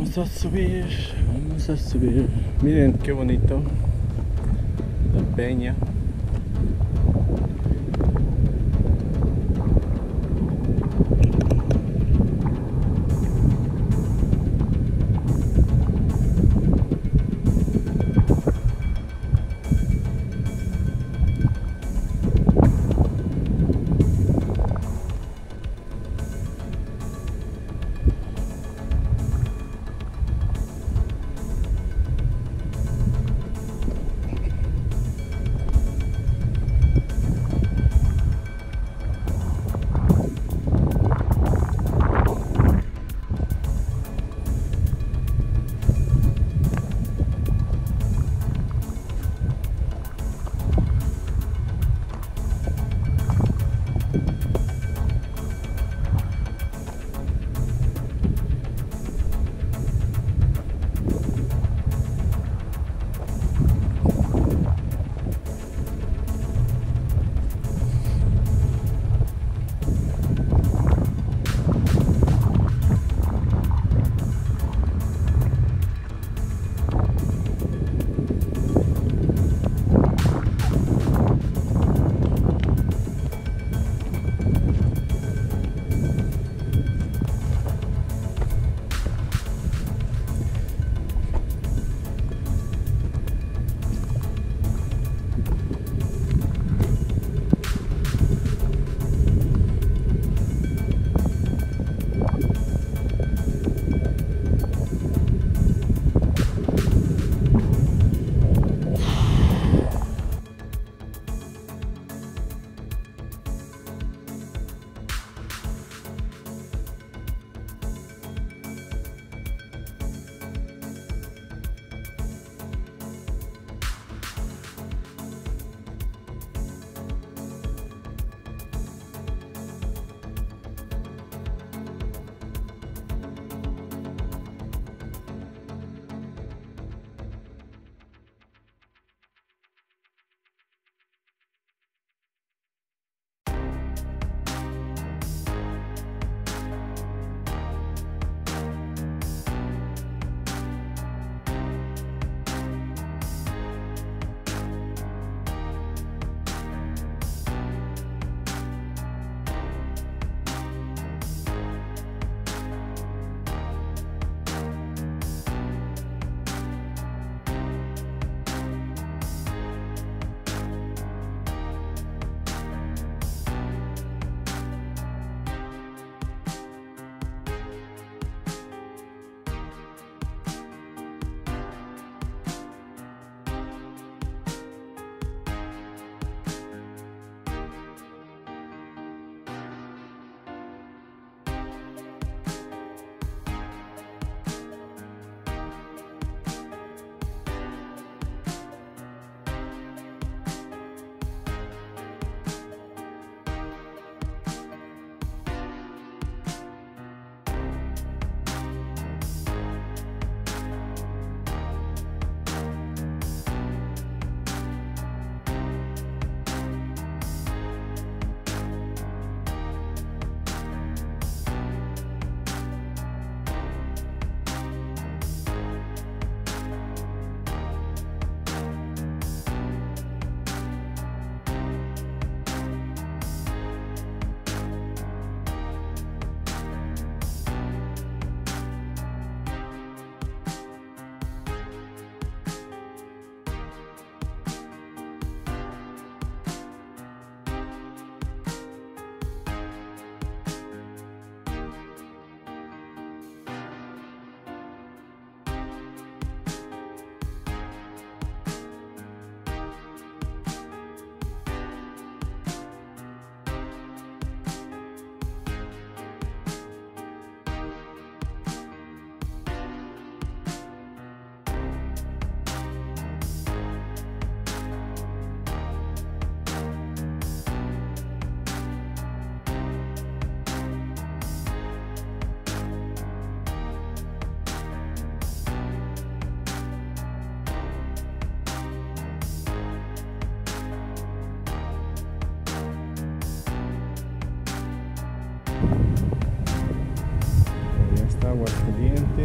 Vamos a subir, vamos a subir. Miren qué bonito. La peña.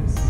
Ya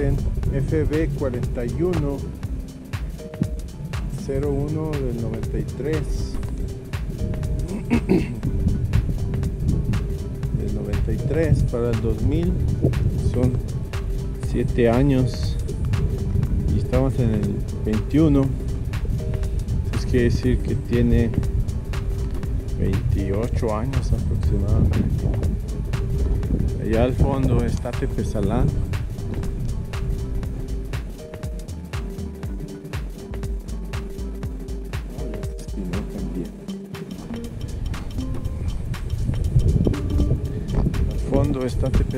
FB 41 01 del 93 del 93 para el 2000 son 7 años. Y estamos en el 21 es quiere decir que tiene 28 años aproximadamente. Allá al fondo está Tepesalán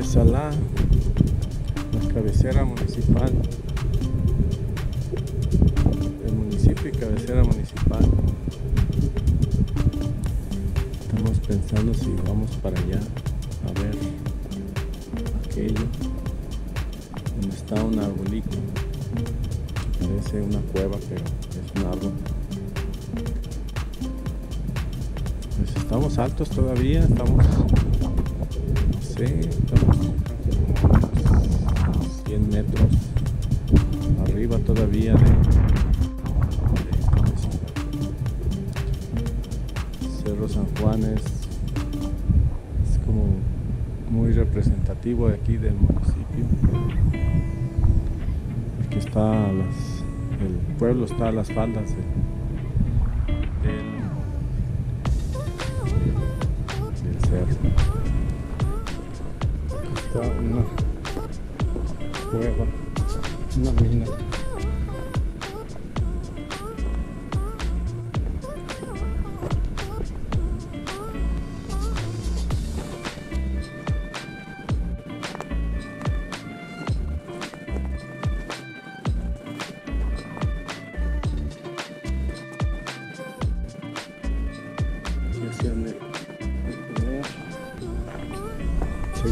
Tepesalá, la cabecera municipal. El municipio y cabecera municipal. Estamos pensando si vamos para allá a ver aquello donde está un arbolito. Parece una cueva, pero es un árbol. Pues estamos altos todavía, estamos, unos 100 metros arriba todavía de, de Cerro San Juan es, como muy representativo de aquí del municipio. Porque está el pueblo está a las faldas de- del cerro. Está una cueva, una mina. Y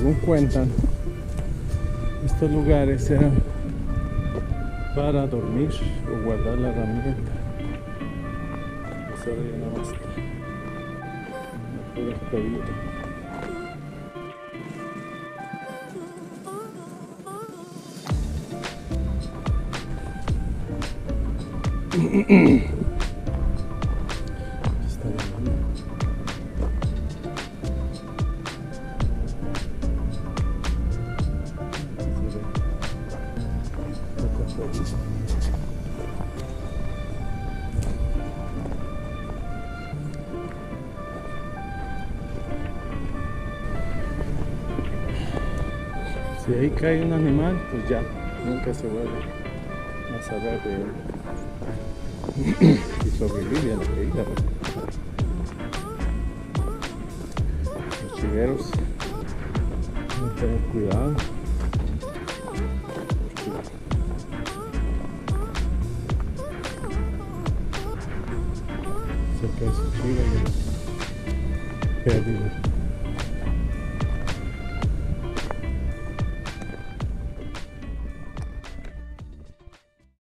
Según cuentan, estos lugares eran para dormir o guardar la herramienta. Ya nada más Si ahí cae un animal, pues ya, nunca se vuelve a saber de él. y sobrevive a la caída. Los hay que tener cuidado. Porque Se